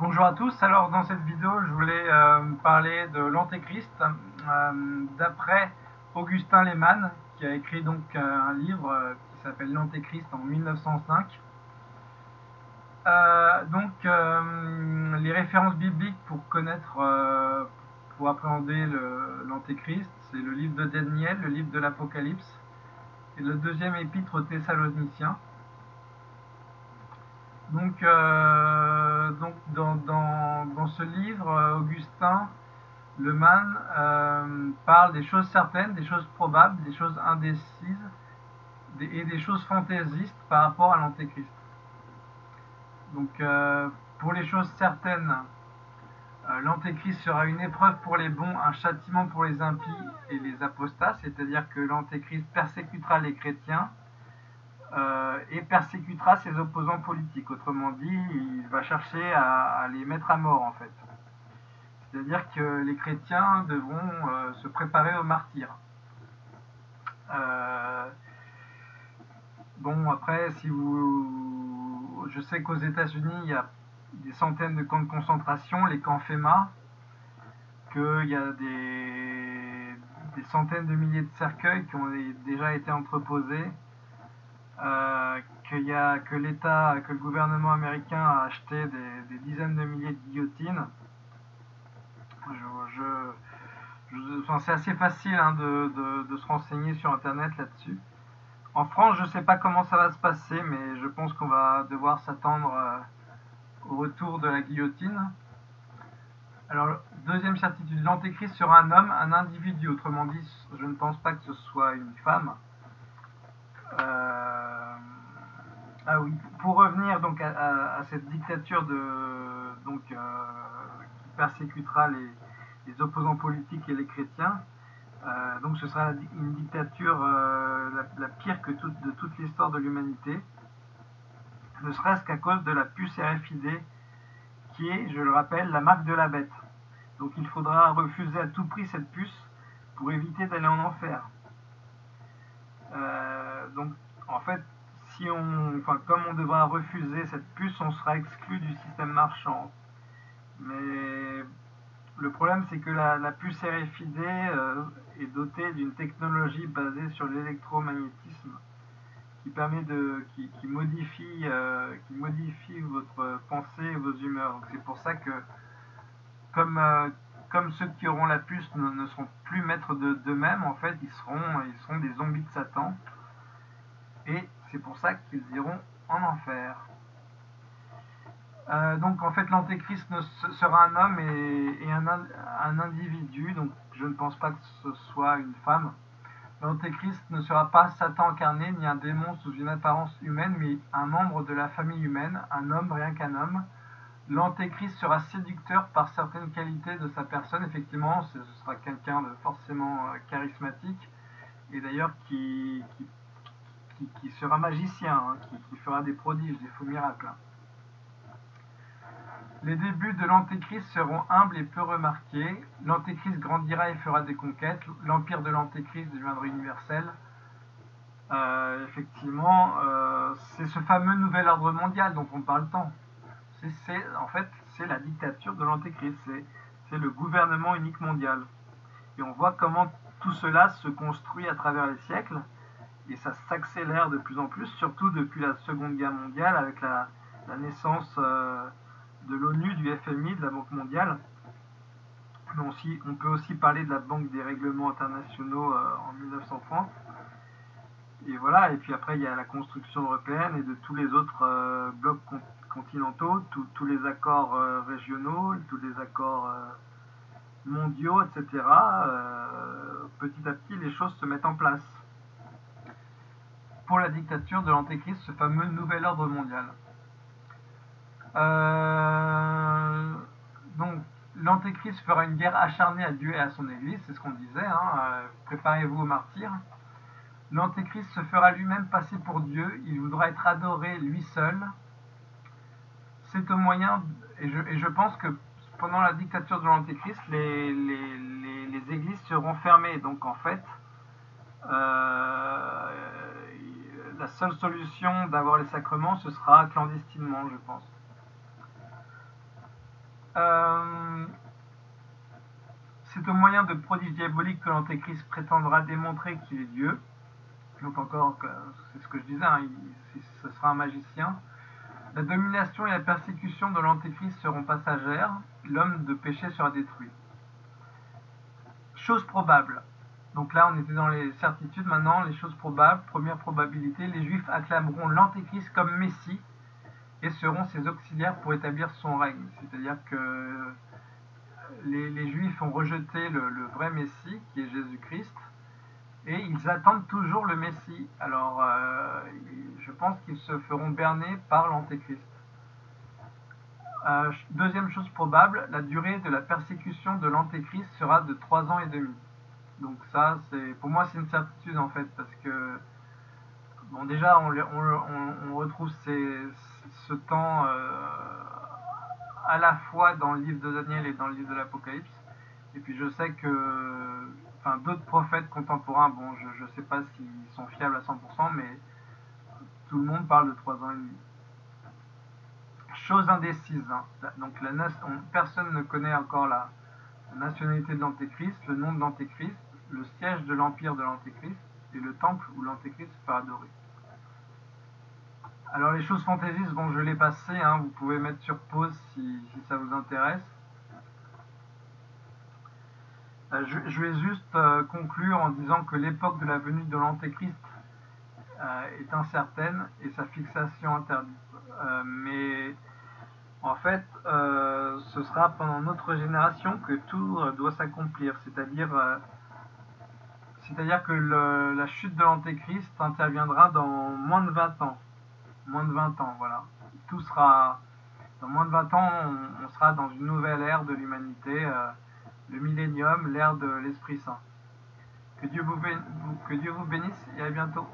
Bonjour à tous, alors dans cette vidéo je voulais euh, parler de l'Antéchrist euh, d'après Augustin Lehmann qui a écrit donc euh, un livre qui s'appelle l'Antéchrist en 1905. donc les références bibliques pour connaître, pour appréhender l'Antéchrist, c'est le livre de Daniel, le livre de l'Apocalypse et le deuxième épître aux Thessaloniciens. Donc, euh, dans, ce livre, euh, Augustin Leman euh, parle des choses certaines, des choses probables, des choses indécises et des choses fantaisistes par rapport à l'Antéchrist. Donc, pour les choses certaines, l'Antéchrist sera une épreuve pour les bons, un châtiment pour les impies et les apostats, c'est-à-dire que l'Antéchrist persécutera les chrétiens euh, et persécutera ses opposants politiques. Autrement dit, il va chercher à, les mettre à mort en fait. C'est-à-dire que les chrétiens devront euh, se préparer au martyr. Euh, bon, après, si vous, je sais qu'aux États-Unis, il y a des centaines de camps de concentration, les camps FEMA, qu'il y a des, des, centaines de milliers de cercueils qui ont déjà été entreposés euh, que l'État, que le gouvernement américain a acheté des, dizaines de milliers de guillotines. c'est assez facile hein, de, se renseigner sur Internet là-dessus. En France, je ne sais pas comment ça va se passer, mais je pense qu'on va devoir s'attendre euh, au retour de la guillotine. Alors, deuxième certitude, l'antéchrist sera un homme, un individu. Autrement dit, je ne pense pas que ce soit une femme. Euh, ah oui, pour revenir donc à, cette dictature euh, qui persécutera les, opposants politiques et les chrétiens, euh, donc ce sera une dictature la, pire de toute l'histoire de l'humanité, ne serait-ce qu'à cause de la puce RFID qui est, je le rappelle, la marque de la bête. Donc il faudra refuser à tout prix cette puce pour éviter d'aller en enfer donc, en fait, si on, enfin, comme on devra refuser cette puce, on sera exclu du système marchand. Mais le problème, c'est que la, puce RFID euh, est dotée d'une technologie basée sur l'électromagnétisme qui permet de, qui, modifie, euh, qui modifie votre pensée et vos humeurs. C'est pour ça que, comme, euh, comme ceux qui auront la puce ne, seront plus maîtres d'eux-mêmes, en fait, ils seront, des zombies de Satan et c'est pour ça qu'ils iront en enfer. Euh, donc en fait l'antéchrist sera un homme et, un, individu, donc je ne pense pas que ce soit une femme. L'antéchrist ne sera pas Satan incarné ni un démon sous une apparence humaine, mais un membre de la famille humaine, un homme rien qu'un homme. L'antéchrist sera séducteur par certaines qualités de sa personne, effectivement, ce sera quelqu'un de forcément euh, charismatique, et d'ailleurs qui, sera magicien, hein, qui, fera des prodiges, des faux miracles. Hein. Les débuts de l'Antéchrist seront humbles et peu remarqués. L'Antéchrist grandira et fera des conquêtes. L'empire de l'Antéchrist deviendra universel. Euh, effectivement, euh, c'est ce fameux nouvel ordre mondial dont on parle tant. C'est, en fait, c'est la dictature de l'Antéchrist. c'est le gouvernement unique mondial. Et on voit comment tout cela se construit à travers les siècles et ça s'accélère de plus en plus, surtout depuis la Seconde Guerre mondiale avec la, naissance euh, de l'ONU, du FMI, de la Banque mondiale. on peut aussi parler de la Banque des règlements internationaux euh, en 1930. Et voilà, et puis après il y a la construction européenne et de tous les autres euh, blocs continentaux, tous les accords régionaux, tous les accords mondiaux, etc. petit à petit les choses se mettent en place pour la dictature de l'Antéchrist, ce fameux nouvel ordre mondial. Euh, donc, l'Antéchrist fera une guerre acharnée à Dieu et à son Église, c'est ce qu'on disait, hein, euh, préparez-vous au martyr. L'Antéchrist se fera lui-même passer pour Dieu, il voudra être adoré lui seul. C'est au moyen, et je, pense que pendant la dictature de l'Antéchrist, les, églises seront fermées, donc en fait, euh, la seule solution d'avoir les sacrements, ce sera clandestinement, je pense. euh, c'est au moyen de prodiges diaboliques que l'Antéchrist prétendra démontrer qu'il est Dieu. Donc encore, c'est ce que je disais, hein, ce sera un magicien. La domination et la persécution de l'Antéchrist seront passagères. L'homme de péché sera détruit. Chose probable. Donc là, on était dans les certitudes. Maintenant, les choses probables. Première probabilité, les Juifs acclameront l'Antéchrist comme Messie et seront ses auxiliaires pour établir son règne. C'est-à-dire que les, Juifs ont rejeté le, vrai Messie, qui est Jésus-Christ, et ils attendent toujours le Messie. Alors, euh, je pense qu'ils se feront berner par l'Antéchrist. Euh, deuxième chose probable, la durée de la persécution de l'Antéchrist sera de trois ans et demi. Donc ça, c'est pour moi, c'est une certitude en fait, parce que bon, déjà, on, retrouve ce temps euh, à la fois dans le livre de Daniel et dans le livre de l'Apocalypse. Et puis je sais que enfin, d'autres prophètes contemporains, bon, je ne sais pas s'ils sont fiables à 100%, mais tout le monde parle de trois ans et demi. Chose indécise. Hein. Donc la, personne ne connaît encore la, nationalité de l'Antéchrist, le nom de l'Antéchrist, le siège de l'empire de l'Antéchrist et le temple où l'Antéchrist sera adoré. Alors les choses fantaisistes, bon je l'ai passé, hein, vous pouvez mettre sur pause si, ça vous intéresse. Euh, je, vais juste euh, conclure en disant que l'époque de la venue de l'Antéchrist est incertaine et sa fixation interdite. mais en fait, ce sera pendant notre génération que tout doit s'accomplir, c'est-à-dire que la chute de l'Antéchrist interviendra dans moins de 20 ans moins de 20 ans, voilà. Tout sera, dans moins de 20 ans, on, sera dans une nouvelle ère de l'humanité, euh, le millénium, l'ère de l'Esprit Saint. Que Dieu, vous, que Dieu vous bénisse et à bientôt.